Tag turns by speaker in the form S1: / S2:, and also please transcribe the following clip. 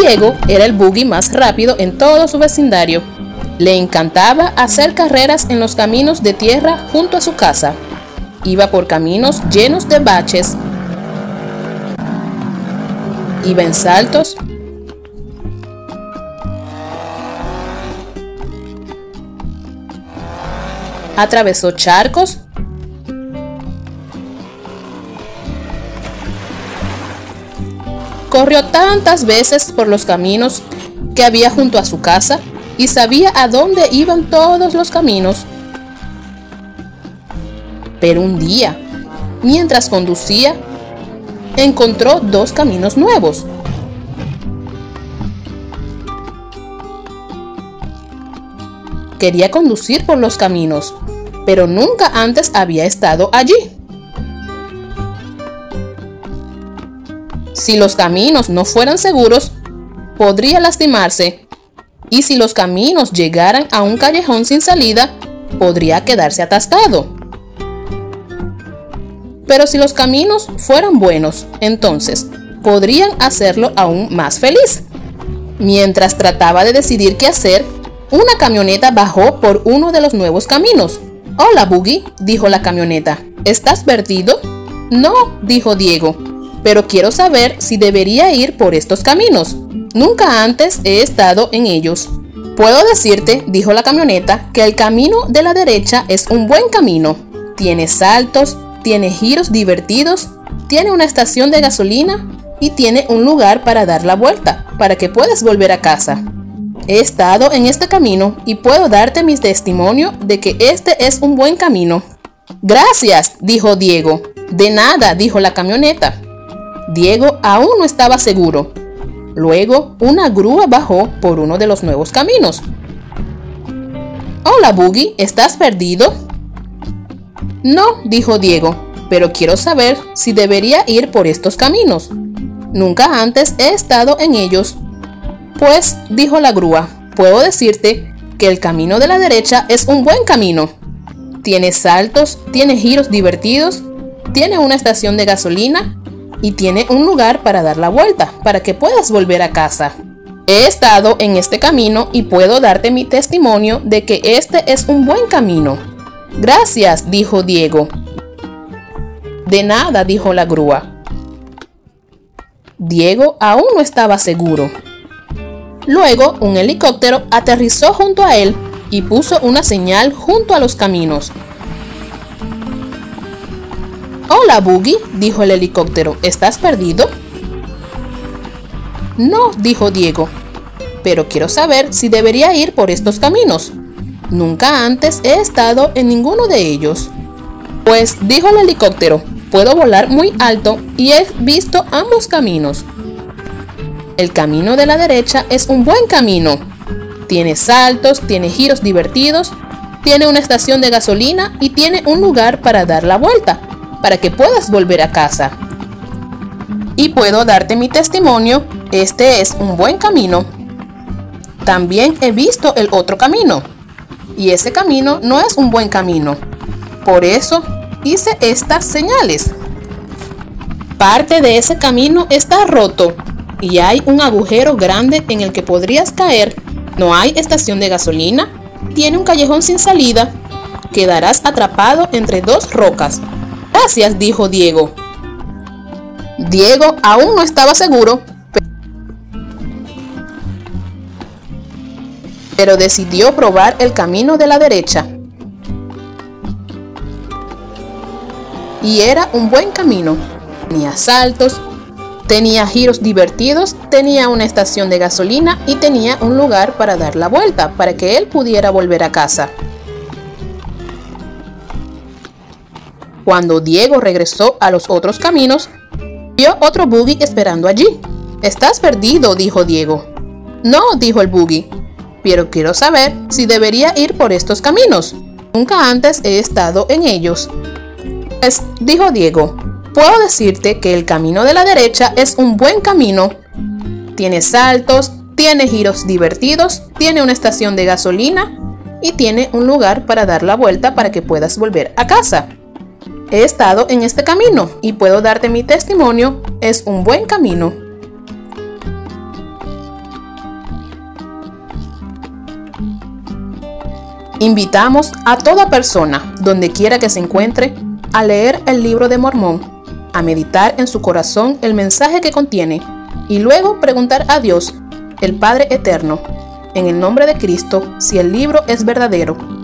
S1: Diego era el buggy más rápido en todo su vecindario. Le encantaba hacer carreras en los caminos de tierra junto a su casa. Iba por caminos llenos de baches. Iba en saltos. Atravesó charcos Corrió tantas veces por los caminos que había junto a su casa y sabía a dónde iban todos los caminos. Pero un día, mientras conducía, encontró dos caminos nuevos. Quería conducir por los caminos, pero nunca antes había estado allí. Si los caminos no fueran seguros, podría lastimarse. Y si los caminos llegaran a un callejón sin salida, podría quedarse atascado. Pero si los caminos fueran buenos, entonces podrían hacerlo aún más feliz. Mientras trataba de decidir qué hacer, una camioneta bajó por uno de los nuevos caminos. Hola, Boogie, dijo la camioneta. ¿Estás perdido? No, dijo Diego pero quiero saber si debería ir por estos caminos. Nunca antes he estado en ellos. Puedo decirte, dijo la camioneta, que el camino de la derecha es un buen camino. Tiene saltos, tiene giros divertidos, tiene una estación de gasolina y tiene un lugar para dar la vuelta, para que puedas volver a casa. He estado en este camino y puedo darte mi testimonio de que este es un buen camino. Gracias, dijo Diego. De nada, dijo la camioneta. Diego aún no estaba seguro. Luego, una grúa bajó por uno de los nuevos caminos. Hola, Boogie, ¿estás perdido? No, dijo Diego, pero quiero saber si debería ir por estos caminos. Nunca antes he estado en ellos. Pues, dijo la grúa, puedo decirte que el camino de la derecha es un buen camino. Tiene saltos, tiene giros divertidos, tiene una estación de gasolina y tiene un lugar para dar la vuelta, para que puedas volver a casa. He estado en este camino y puedo darte mi testimonio de que este es un buen camino. Gracias, dijo Diego. De nada, dijo la grúa. Diego aún no estaba seguro. Luego, un helicóptero aterrizó junto a él y puso una señal junto a los caminos. Hola, Boogie, dijo el helicóptero. ¿Estás perdido? No, dijo Diego. Pero quiero saber si debería ir por estos caminos. Nunca antes he estado en ninguno de ellos. Pues, dijo el helicóptero, puedo volar muy alto y he visto ambos caminos. El camino de la derecha es un buen camino. Tiene saltos, tiene giros divertidos, tiene una estación de gasolina y tiene un lugar para dar la vuelta para que puedas volver a casa. Y puedo darte mi testimonio, este es un buen camino. También he visto el otro camino, y ese camino no es un buen camino. Por eso hice estas señales. Parte de ese camino está roto y hay un agujero grande en el que podrías caer. No hay estación de gasolina, tiene un callejón sin salida. Quedarás atrapado entre dos rocas Gracias, dijo Diego. Diego aún no estaba seguro, pero decidió probar el camino de la derecha. Y era un buen camino. Tenía saltos, tenía giros divertidos, tenía una estación de gasolina y tenía un lugar para dar la vuelta para que él pudiera volver a casa. Cuando Diego regresó a los otros caminos, vio otro buggy esperando allí. Estás perdido, dijo Diego. No, dijo el buggy, pero quiero saber si debería ir por estos caminos. Nunca antes he estado en ellos. Pues, dijo Diego, puedo decirte que el camino de la derecha es un buen camino. Tiene saltos, tiene giros divertidos, tiene una estación de gasolina y tiene un lugar para dar la vuelta para que puedas volver a casa. He estado en este camino y puedo darte mi testimonio, es un buen camino. Invitamos a toda persona, donde quiera que se encuentre, a leer el libro de Mormón, a meditar en su corazón el mensaje que contiene y luego preguntar a Dios, el Padre Eterno, en el nombre de Cristo, si el libro es verdadero